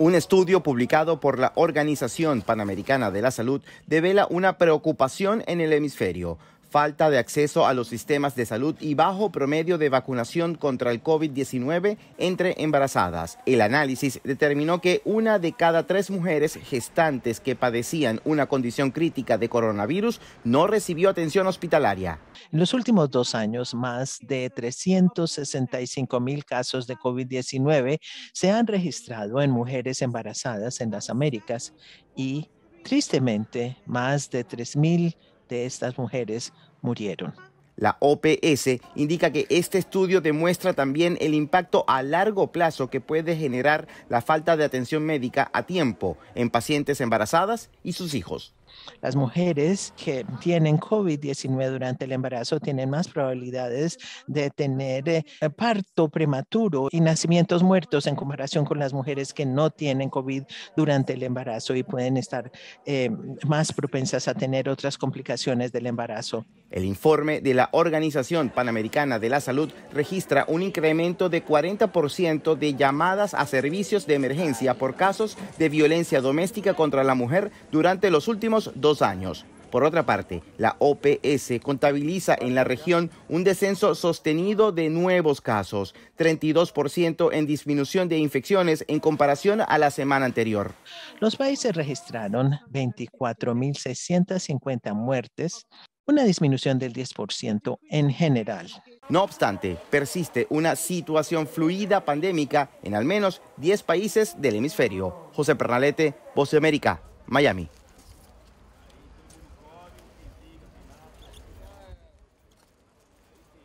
Un estudio publicado por la Organización Panamericana de la Salud devela una preocupación en el hemisferio falta de acceso a los sistemas de salud y bajo promedio de vacunación contra el COVID-19 entre embarazadas. El análisis determinó que una de cada tres mujeres gestantes que padecían una condición crítica de coronavirus no recibió atención hospitalaria. En los últimos dos años, más de 365 mil casos de COVID-19 se han registrado en mujeres embarazadas en las Américas y, tristemente, más de 3 mil de estas mujeres murieron. La OPS indica que este estudio demuestra también el impacto a largo plazo que puede generar la falta de atención médica a tiempo en pacientes embarazadas y sus hijos. Las mujeres que tienen COVID-19 durante el embarazo tienen más probabilidades de tener eh, parto prematuro y nacimientos muertos en comparación con las mujeres que no tienen COVID durante el embarazo y pueden estar eh, más propensas a tener otras complicaciones del embarazo. El informe de la Organización Panamericana de la Salud registra un incremento de 40% de llamadas a servicios de emergencia por casos de violencia doméstica contra la mujer durante los últimos dos años. Por otra parte, la OPS contabiliza en la región un descenso sostenido de nuevos casos, 32% en disminución de infecciones en comparación a la semana anterior. Los países registraron 24.650 muertes, una disminución del 10% en general. No obstante, persiste una situación fluida pandémica en al menos 10 países del hemisferio. José Pernalete, Voz de América, Miami.